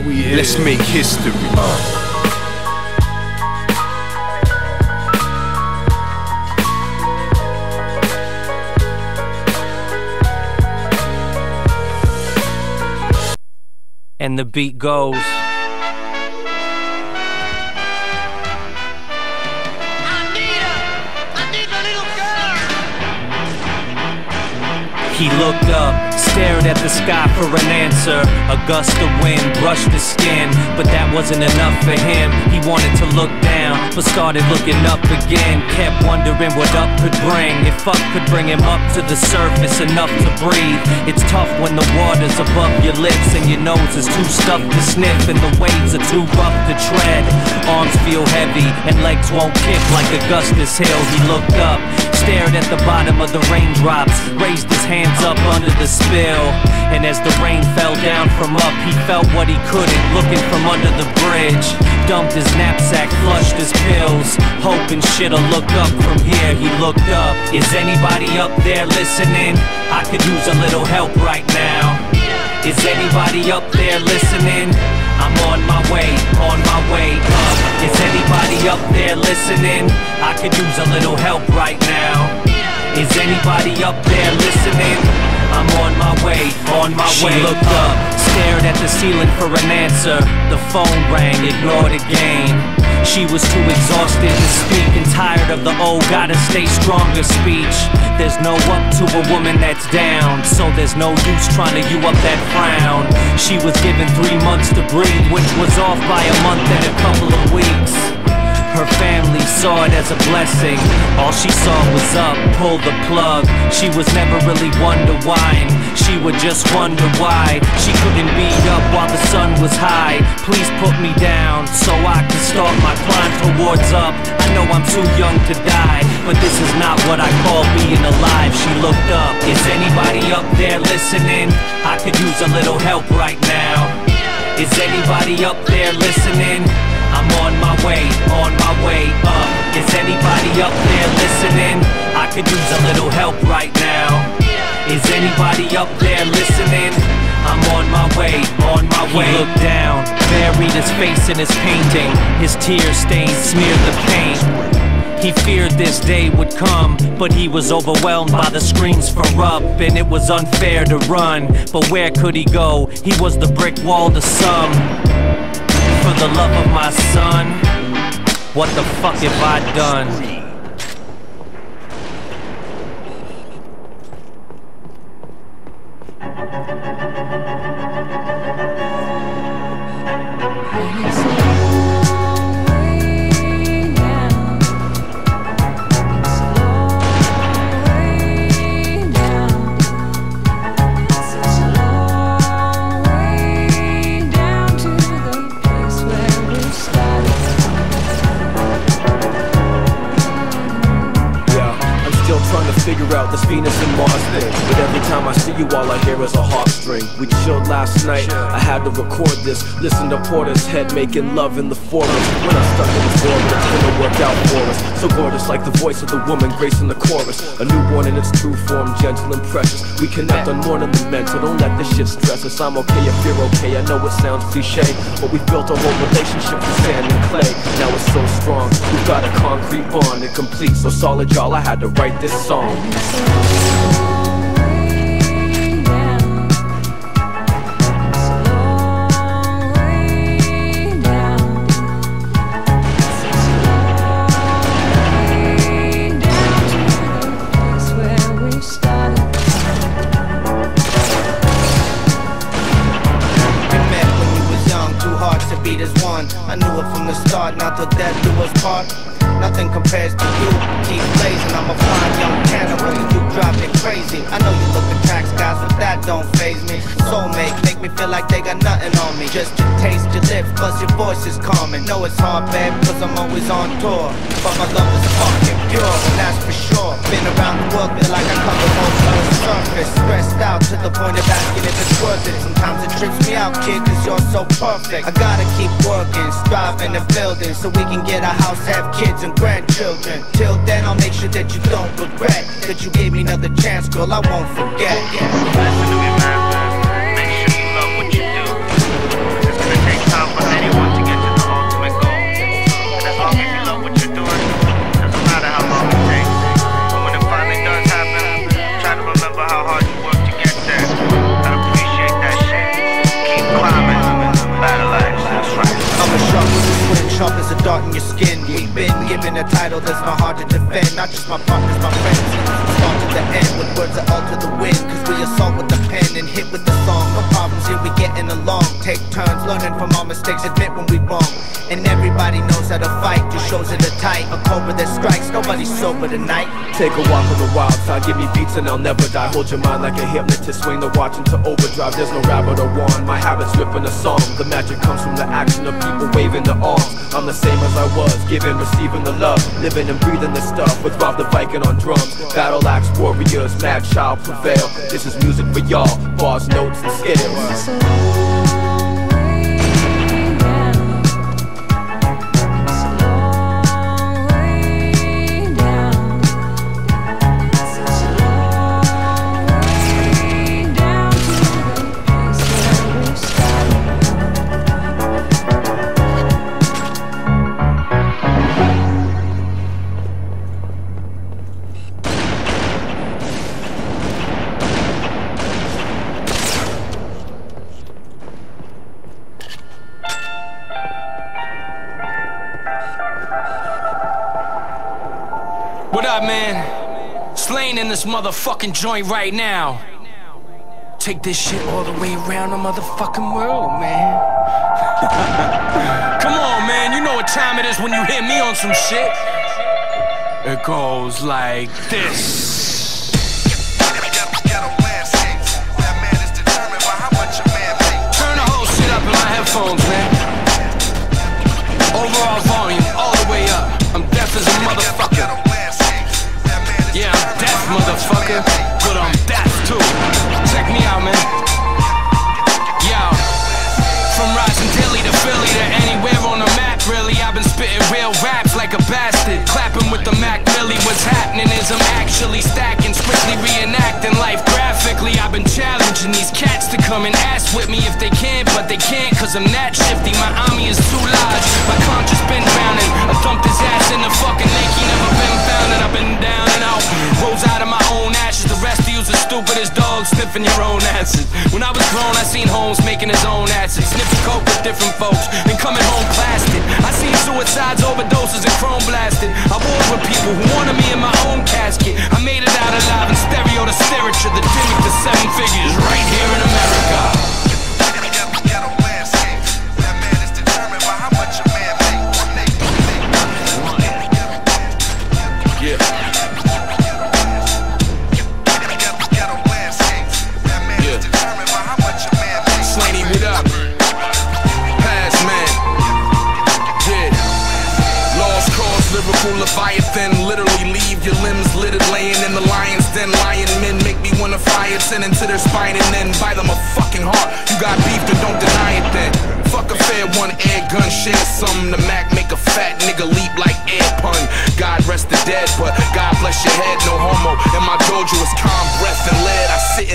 Now we here. Let's make history. And the beat goes. He looked up, stared at the sky for an answer. A gust of wind brushed his skin, but that wasn't enough for him. He wanted to look down, but started looking up again. Kept wondering what up could bring. If up could bring him up to the surface enough to breathe. It's tough when the water's above your lips and your nose is too stuffed to sniff, and the waves are too rough to tread. Arms feel heavy and legs won't kick like Augustus Hill. He looked up, stared at the bottom of the raindrops, raised his hands up under the spill. And as the rain fell down from up, he felt what he couldn't, looking from under the bridge. Dumped his knapsack, flushed his pills, hoping shit'll look up from here. He looked up. Is anybody up there listening? I could use a little help right now. Is anybody up there listening? I'm on my way, on my way up. Is anybody up there listening? I could use a little help right now. Is anybody up there listening? I'm on my way, on my she way. She looked up, stared at the ceiling for an answer. The phone rang, ignored again. She was too exhausted to speak and tired of the old gotta stay stronger speech. There's no up to a woman that's down, so there's no use trying to you up that frown. She was given three months to breathe, which was off by a month and a couple of weeks. Her family saw it as a blessing. All she saw was up, pull the plug. She was never really one to whine. She would just wonder why she couldn't be up while the sun was high. Please put me down so I can start my climb towards up. I know I'm too young to die, but this is not what I call being alive. She looked up. Is anybody up there listening? I could use a little help right now. Is anybody up there listening? I'm on my way, on my way up. Is anybody up there listening? I could use a little help right now. Is anybody up there listening? I'm on my way, on my way. He looked down, buried his face in his painting. His tear stains smeared the paint. He feared this day would come, but he was overwhelmed by the screams for up, and it was unfair to run. But where could he go? He was the brick wall to some for the love of my son. What the fuck have I done? Listen to Porter's head making love in the forest. When I'm stuck in the forest, it's gonna work out for us. So gorgeous, like the voice of the woman gracing the chorus. A newborn in its true form, gentle and precious. We connect on more than the mental. Don't let this shit stress us. I'm okay if you're okay. I know it sounds cliche, but we built a whole relationship with sand and clay. Now it's so strong. We've got a concrete bond, and complete. So solid, y'all. I had to write this song. compares to you. Keep blazing, I'm a fine young cannibal, and you drive me crazy. I know you looking tax guys, but that don't phase me. Soulmate, make me feel like they got nothing on me. Just your taste your lips, plus your voice is calming. Know it's hard, babe, cause I'm always on tour. But my love is fucking pure. Perfect. I gotta keep working, striving and building so we can get a house, have kids and grandchildren. Till then, I'll make sure that you don't regret that you gave me another chance, girl. I won't forget. Listen Not just my partners, my friends. Start to the end with words that alter the wind. Cause we assault with the pen and hit with the song. No problems here, we getting along. Take turns, learning from our mistakes, admit when we wrong. And everybody knows how to fight, just shows it a tight. A cobra that strikes, sober tonight. Take a walk on the wild side, give me beats and I'll never die. Hold your mind like a hypnotist, swing the watch into overdrive. There's no rabbit or wand, my habits ripping a song. The magic comes from the action of people waving their arms. I'm the same as I was, giving, receiving the love, living and breathing the stuff with Rob the Viking on drums. Battle axe warriors, Madchild prevail. This is music for y'all, bars, notes, and scales. What up, man? Slain in this motherfucking joint right now. Take this shit all the way around the motherfucking world, man. Come on, man. You know what time it is when you hit me on some shit. It goes like this. Turn the whole shit up in my headphones, man. Overall bastard. Clapping with the Mac Millie. What's happening is I'm actually stacking, strictly reenacting life graphically. I've been challenging these cats to come and ask with me if they can, but they can't cause I'm that shifty. My army is too large. My conscience been drowning. I dumped his ass in the fucking lake. He never sniffing your own asses. When I was grown, I seen Holmes making his own acid, sniffing coke with different folks, and coming home blasted. I seen suicides, overdoses, and chrome blasted. I warred with people who wanted me in my own send into their spine and then bite them a fucking heart. You got beef, then don't deny it then. Fuck a fair one, air gun, share some. The Mac make a fat nigga leap like air pun. God rest the dead, but God bless your head, no homo. And my dojo is calm breath and lead. I sit in